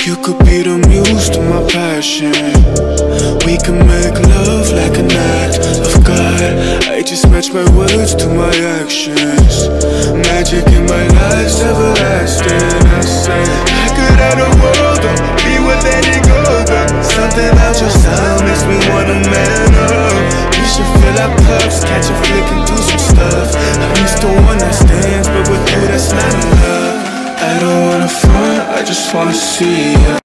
You could be the muse to my passion. We can make love like an act of God. I just match my words to my actions. Magic in my life's everlasting. I say, I could have the world, or be with any. But something about your style makes me wanna man up. We should fill our cups, catch a flick and do just wanna see ya